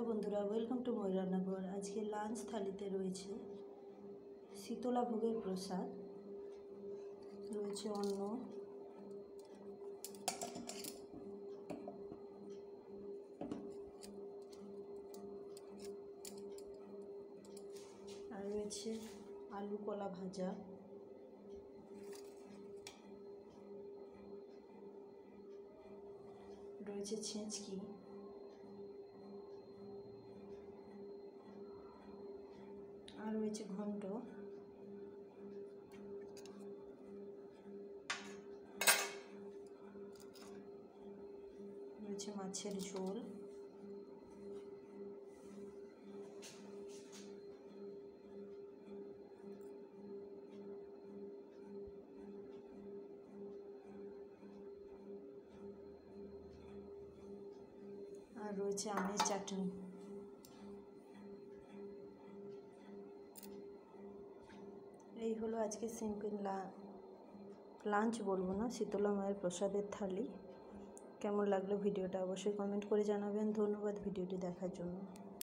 Hello বন্ধুরা welcome to মই রান্নাঘর আজকে লাঞ্চ থালিতে রয়েছে শীতলা ভোগের প্রসাদ, রয়েছে অন্ন, আর রয়েছে আলু কলা ভাজা। রয়েছে ছেঁচকি। রয়েছে ঘন্ট। রয়েছে মাছের ঝোল। আর রয়েছে আমের চাটনি। এই হলো আজকে সিম্পল লাঞ্চ বলব না, শীতলা মায়ের প্রসাদের থালি। কেমন লাগল ভিডিওটা অবশ্যই কমেন্ট করে জানাবেন। ধন্যবাদ ভিডিওটি দেখার জন্য।